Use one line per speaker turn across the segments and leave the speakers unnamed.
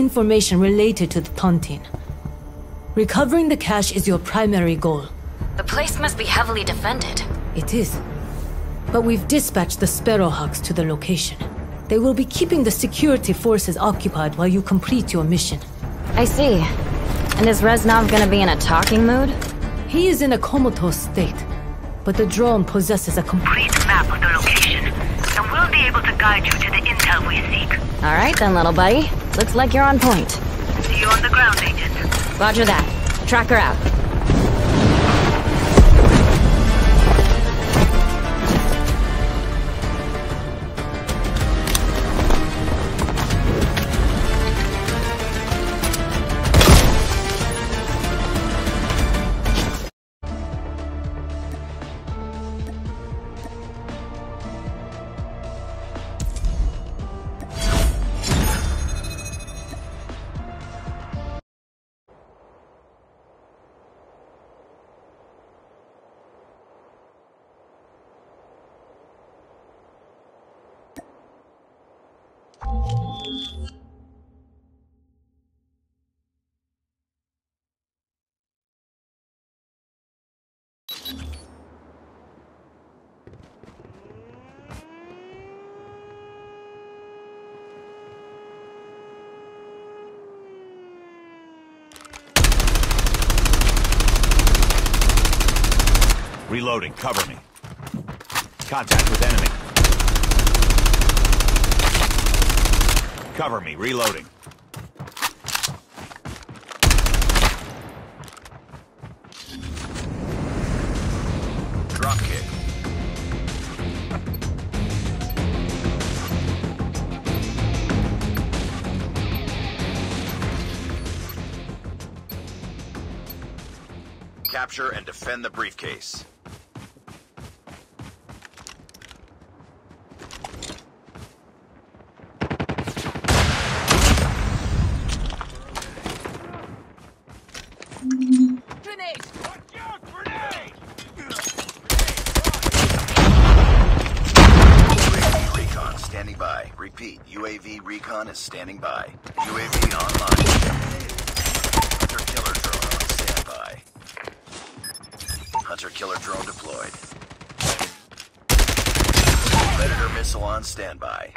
information related to the Tontine. Recovering the cache is your primary goal.
The place must be heavily defended.
It is. But we've dispatched the Sparrowhawks to the location. They will be keeping the security forces occupied while you complete your mission.
I see. And is Reznov gonna be in a talking mood?
He is in a comatose state, but the drone possesses a complete map of the location, and will be able to guide you to the intel we seek.
Alright then, little buddy. Looks like you're on point.
See you on the ground, Agent.
Roger that. Track her out.
Reloading. Cover me. Contact with enemy. Cover me. Reloading. Drop kick. Capture and defend the briefcase. UAV recon standing by. Repeat, UAV recon is standing by. UAV online. Hunter killer drone on standby. Hunter killer drone deployed. Predator missile on standby.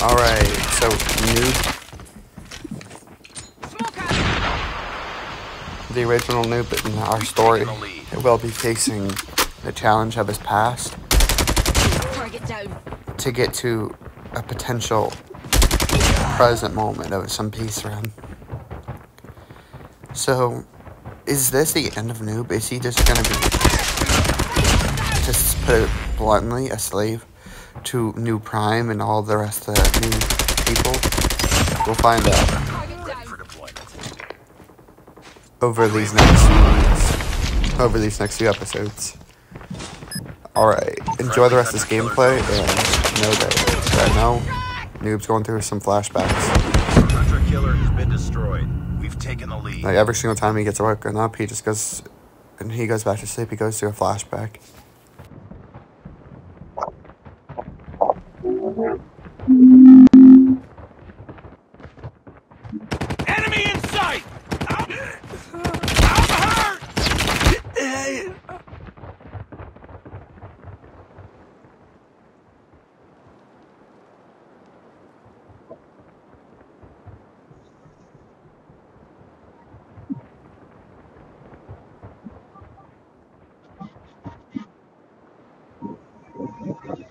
Alright, so Noob. The original Noob in our story will be facing the challenge of his past to get to a potential present moment of some peace for him. So, is this the end of Noob? Is he just gonna be, just put it bluntly, a slave to New Prime and all the rest of the new people? We'll find out
Ready for deployment.
over these next few weeks, over these next few episodes. Alright, enjoy the rest of this gameplay and know that right now, Noob's going through some flashbacks.
Hunter killer has been destroyed. We've taken the lead.
Like every single time he gets woken up, he just goes, and he goes back to sleep, he goes through a flashback.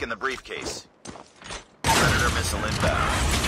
taken the briefcase. Predator missile inbound.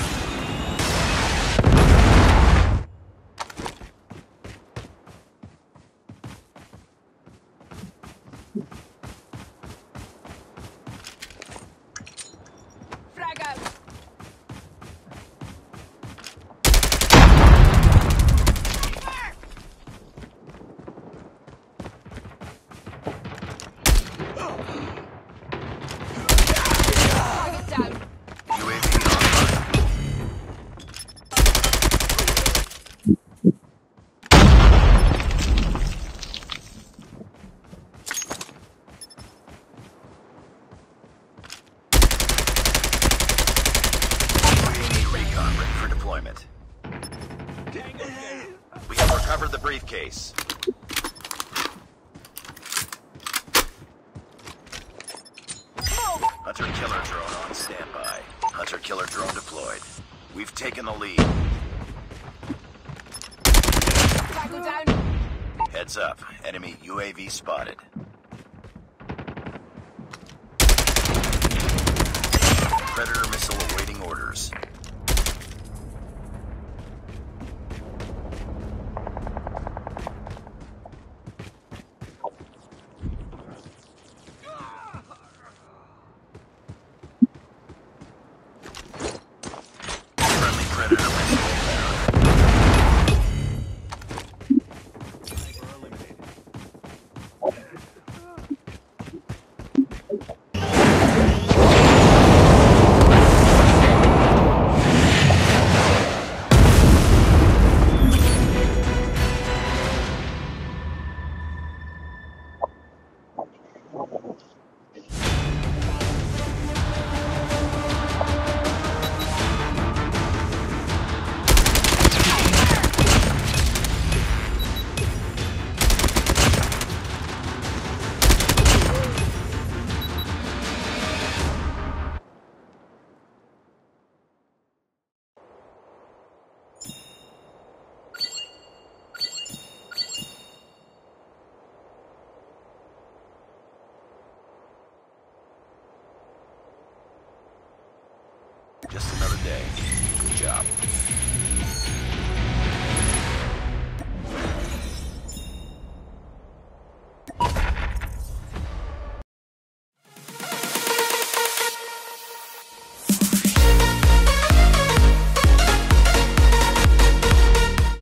recovered the briefcase. Hunter-killer drone on standby. Hunter-killer drone deployed. We've taken the lead. Heads up. Enemy UAV spotted. Predator missile awaiting orders. Job.